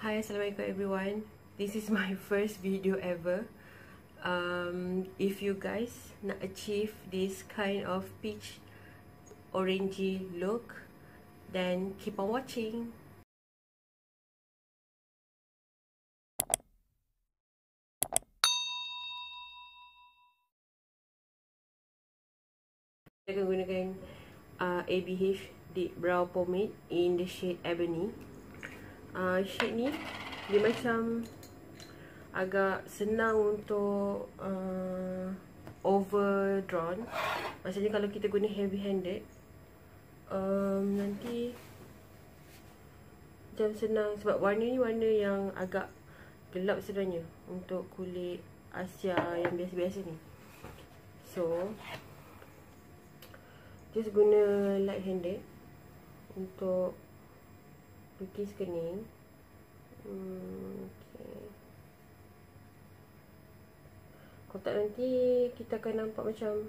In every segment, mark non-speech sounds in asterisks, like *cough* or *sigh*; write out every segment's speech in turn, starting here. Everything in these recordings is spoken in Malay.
Hi, Assalamualaikum everyone. This is my *laughs* first video ever. Um, if you guys nak achieve this kind of peach orangey look, then keep on watching. Saya akan gunakan uh, ABH Deep Brow Pomade in the shade Ebony uh, shade ni dia macam agak senang untuk uh, overdrawn. Maksudnya kalau kita guna heavy handed um, nanti macam senang. Sebab warna ni warna yang agak gelap sebenarnya untuk kulit Asia yang biasa-biasa ni. So just guna light handed untuk lukis kening hmm, okay. tak nanti kita akan nampak macam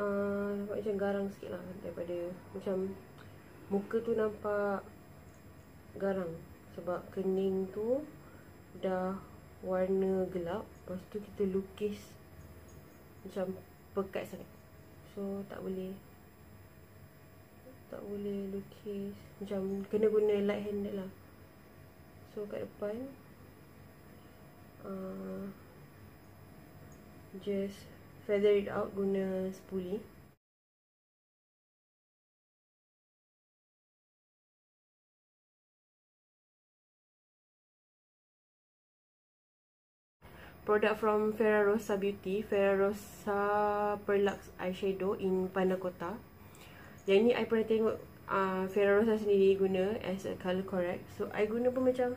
uh, nampak macam garang sikit lah daripada macam muka tu nampak garang. Sebab kening tu dah warna gelap lepas tu kita lukis macam pekat sangat. So tak boleh tak boleh lukis. Macam kena guna light handed lah. So kat depan uh, just feather it out guna spoolie. Product from Ferrarosa Beauty Ferrarosa Perlux Eyeshadow in Panakota yang ni I pernah tengok uh, Ferrarosa sendiri guna as a color correct. So I guna pun macam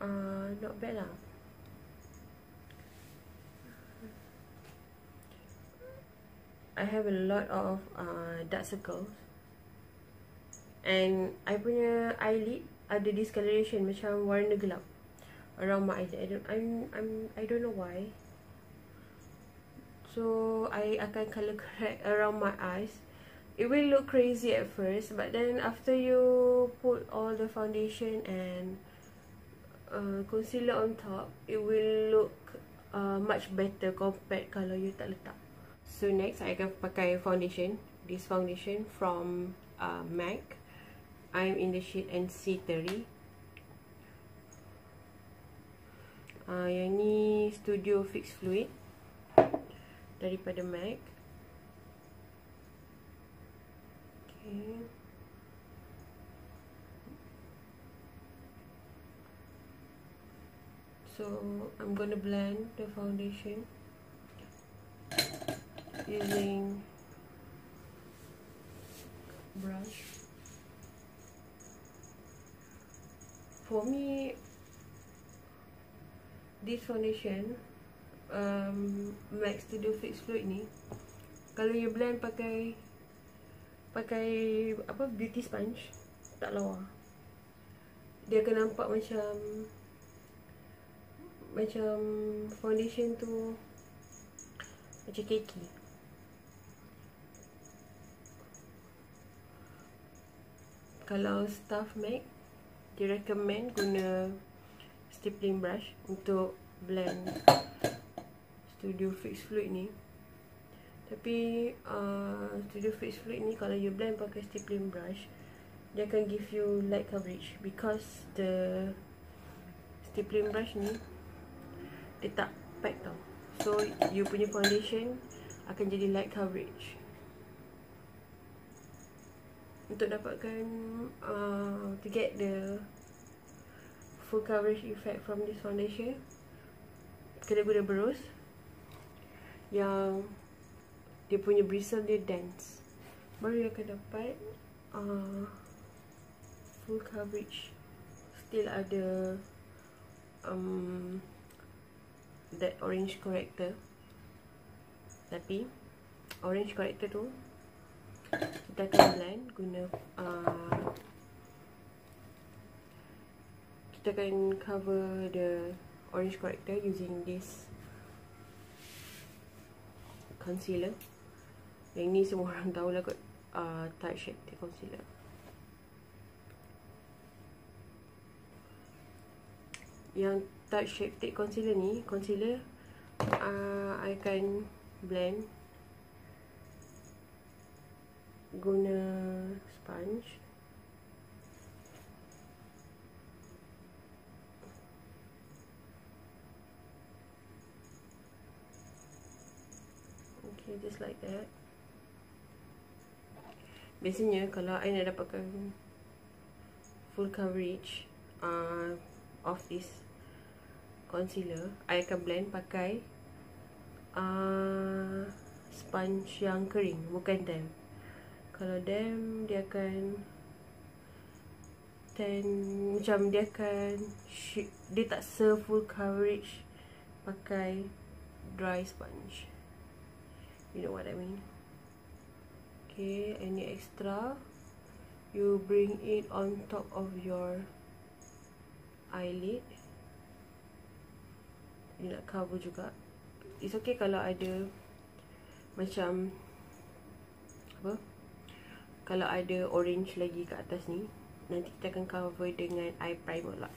uh, not bad lah. I have a lot of uh, dark circles. And I punya eyelid ada discoloration macam warna gelap around my eyelid. I don't I'm I'm I don't know why. So I akan color correct around my eyes it will look crazy at first but then after you put all the foundation and uh, concealer on top it will look uh, much better compared kalau you tak letak. So next I akan pakai foundation this foundation from uh, MAC. I'm in the shade NC30 uh, yang ni Studio Fix Fluid daripada MAC So I'm gonna blend the foundation using brush. For me, this foundation um, Max Studio Fix Fluid ni kalau you blend pakai pakai apa beauty sponge tak lawa. Dia akan nampak macam macam foundation tu macam keki kalau staff make dia recommend guna stippling brush untuk blend studio fix fluid ni tapi uh, Studio Fix Fluid ni kalau you blend pakai stippling brush Dia akan give you light coverage Because the stippling brush ni Dia tak pack tau. So you punya foundation akan jadi light coverage. Untuk dapatkan uh, To get the full coverage effect from this foundation Kena guna berus Yang dia punya bristle dia dense. Baru dia akan dapat uh, full coverage. Still ada um, that orange corrector. Tapi orange corrector tu kita akan blend guna uh, kita akan cover the orange corrector using this concealer yang ni semua orang tahu lah kot. Uh, Tarte Shape Concealer yang Tarte Shape Tape Concealer ni Concealer uh, I akan blend Guna sponge. Okay, just like that Biasanya kalau I nak dapatkan full coverage uh, of this concealer I akan blend pakai uh, sponge yang kering bukan damp. Kalau damp dia akan ten macam dia akan dia tak se full coverage pakai dry sponge. You know what I mean okay any extra? You bring it on top of your eyelid. You nak cover juga. It's okay kalau ada macam apa? Kalau ada orange lagi kat atas ni nanti kita akan cover dengan eye primer lah.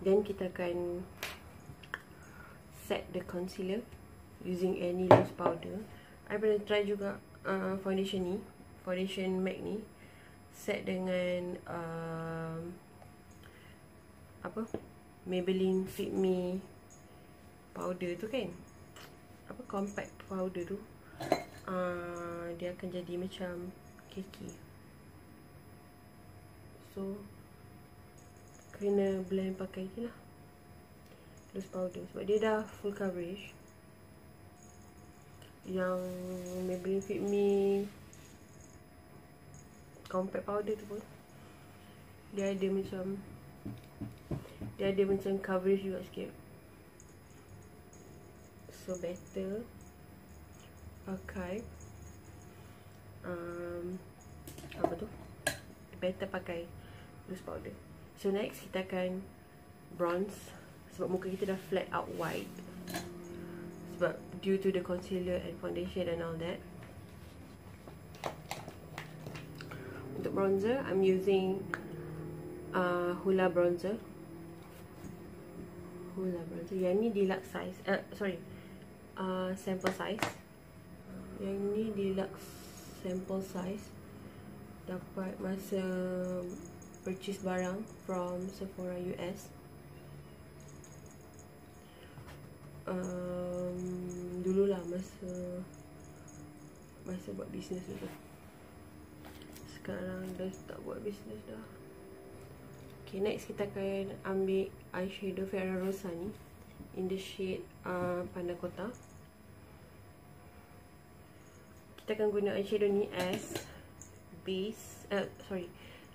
Then kita akan set the concealer using any loose powder. I pernah try juga uh, foundation ni foundation MAC ni set dengan uh, apa? Maybelline Fit Me powder tu kan? Apa compact powder tu? Uh, dia akan jadi macam keki so kena blend pakai je lah loose powder. Sebab dia dah full coverage yang Maybelline Fit Me compact powder tu pun. Dia ada macam dia ada macam coverage juga sikit. So better. Pakai. Um, apa tu? Better pakai loose powder. So next kita akan bronze. Sebab muka kita dah flat out white sebab due to the concealer and foundation and all that. Untuk bronzer I'm using uh, Hoola bronzer. Hoola bronzer. Yang ni deluxe size. Uh, sorry. Uh, sample size. Yang ni deluxe sample size. Dapat masa purchase barang from Sephora US um, dululah masa masa buat bisnes tu sekarang dah tak buat bisnes dah Okay, next kita akan ambil eyeshadow Ferrarosa ni in the shade uh, Panna Cotta. Kita akan guna eyeshadow ni as base, uh, sorry,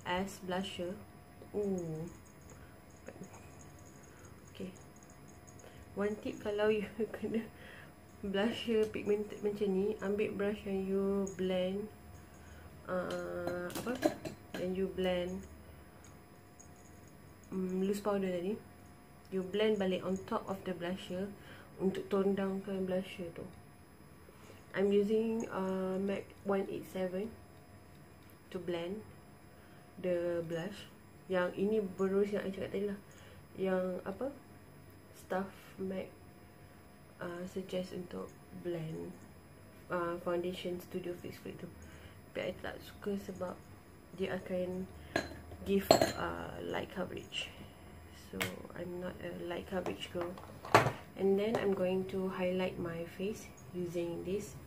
as blusher. Ooh. One tip kalau you *laughs* kena blusher pigmented macam ni, ambil brush yang you blend uh, apa? And you blend um, loose powder tadi. You blend balik on top of the blusher untuk tone down kan blusher tu. I'm using uh, MAC 187 to blend the blush. Yang ini berus yang saya cakap tadi lah. Yang apa? Staff MAC uh, suggest untuk blend uh, foundation studio fix fit tu. Tapi I tak suka sebab dia akan give uh, light coverage. So I'm not a light coverage girl. And then I'm going to highlight my face using this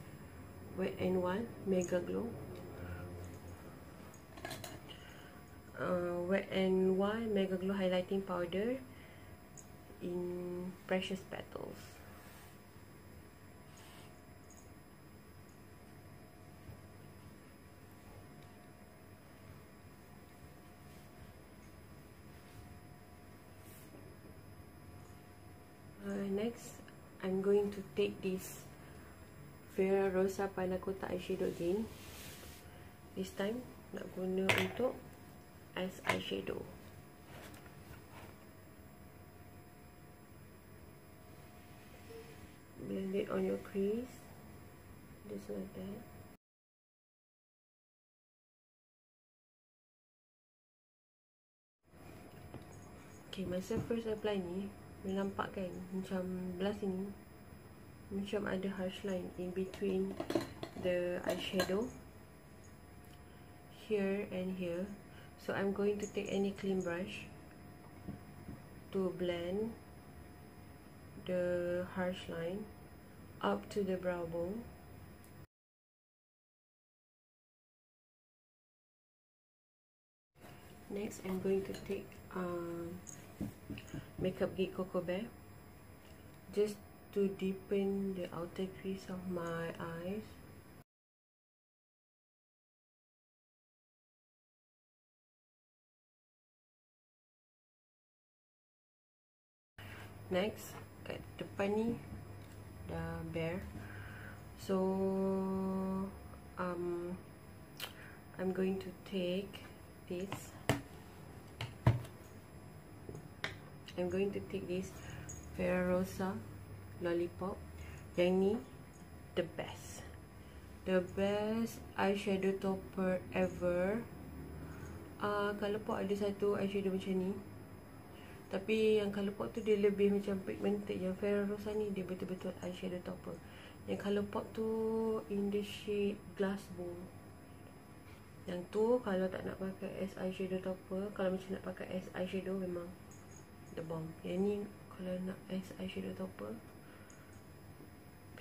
Wet n Wild Mega Glow. Uh, Wet n Wild Mega Glow highlighting powder in Precious Petals. Next I'm going to take this Ferra Rosa Panna Cotta eyeshadow again. This time nak guna untuk as eyeshadow blend it on your crease just like that. Okay, masa first apply ni Boleh nampak kan Macam belah sini Macam ada harsh line In between The eyeshadow Here and here. So I'm going to take any clean brush To blend The harsh line Up to the brow bone Next, I'm going to take um, Makeup Geek Cocoa Bear just to deepen the outer crease of my eyes. Next, kat depan ni dah bare. So, um, I'm going to take this. I'm going to take this Ferrosa Lollipop. Yang ni The best. The best eyeshadow topper ever. Uh, Kalau pop ada satu eyeshadow macam ni Tapi yang kalau pop tu dia lebih macam pigmented. Yang Ferrosa ni dia betul-betul eyeshadow topper. Yang kalau pop tu in the shade glass bowl yang tu kalau tak nak pakai as eyeshadow topper Kalau macam nak pakai as eyeshadow memang the bomb. Yang ni kalau nak as eyeshadow topper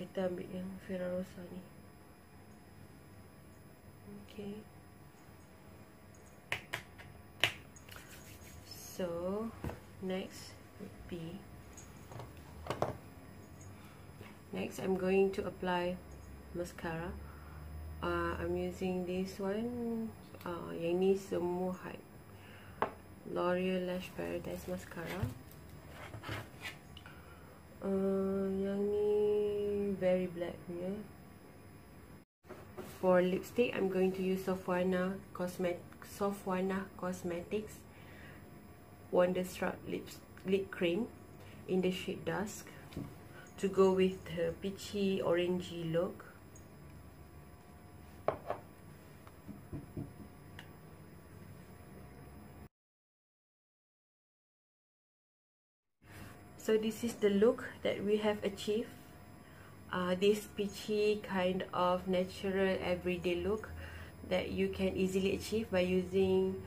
better ambil yang Ferrarosa ni. Okay so next would be next I'm going to apply mascara. Uh, I'm using this one uh, yang ni semua hype. L'Oreal Lash Paradise Mascara. Uh, Yang ni Very black punya For lipstick I'm going to use Sofwana Cosmet Sofwana Cosmetics Wonderstruck Lip, Lip Cream In the shade Dusk To go with the peachy orangey look. So this is the look that we have achieved. Uh, this peachy kind of natural everyday look that you can easily achieve by using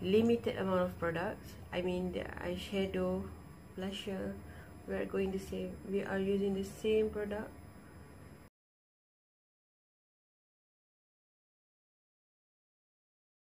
limited amount of products I mean the eyeshadow blusher we are going to say we are using the same product